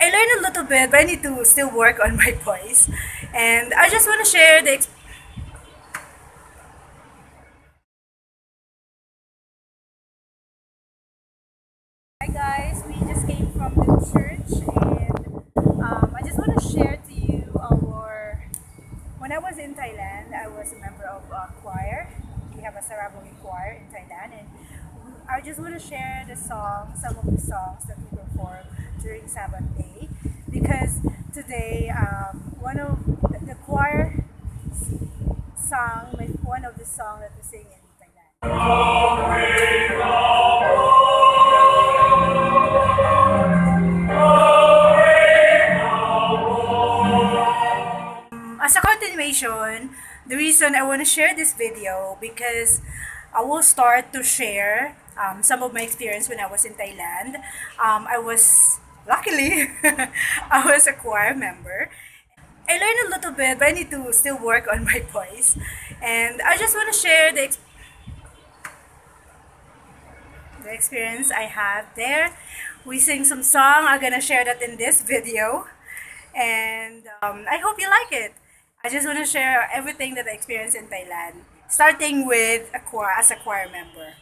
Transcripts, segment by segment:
I learned a little bit, but I need to still work on my voice. And I just want to share the ex- Hi guys, we just came from the church and um, I just want to share to you our when I was in Thailand, I was a member of a choir. We have a Saraburi choir in Thailand and I just want to share the song, some of the songs that we perform during Sabbath day because today um, one of the, choir song one of the song that we sing in Thailand. as a continuation, the reason I want to share this video because I will start to share um, some of my experience when I was in Thailand. Um, I was luckily I was a choir member. I learned a little bit, but I need to still work on my voice, and I just want to share the ex- the experience I had there. We sing some song. I'm gonna share that in this video, and um, I hope you like it. I just want to share everything that I experienced in Thailand, starting with a choir as a choir member.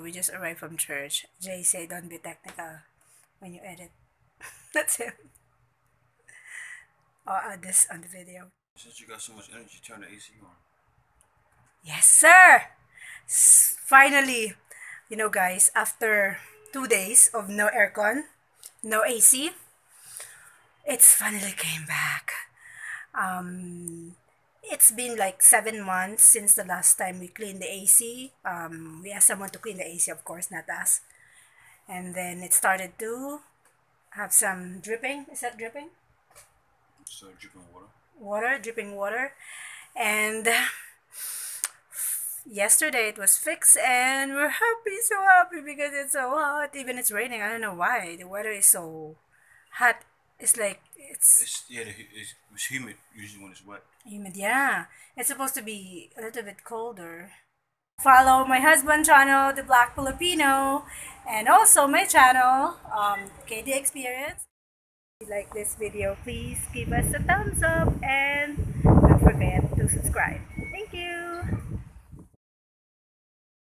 We just arrived from church. Jay said, don't be technical when you edit. That's him. I'll add this on the video. Since you got so much energy, turn the AC on. Yes, sir! S- finally, you know, guys, after two days of no aircon, no AC, it's finally came back. Um, it's been like seven months since the last time we cleaned the AC. Um, we asked someone to clean the AC, of course, not us. And then it started to have some dripping. Is that dripping? So dripping water. water, dripping water. And yesterday it was fixed, and we're happy, so happy because it's so hot. Even it's raining. I don't know why. The weather is so hot. It's like it's It's yeah, it's, it's humid usually when it's wet. humid. Yeah, it's supposed to be a little bit colder. Follow my husband channel, The Black Filipino, and also my channel, um, Kay D' Experience. If you like this video, please give us a thumbs up and don't forget to subscribe.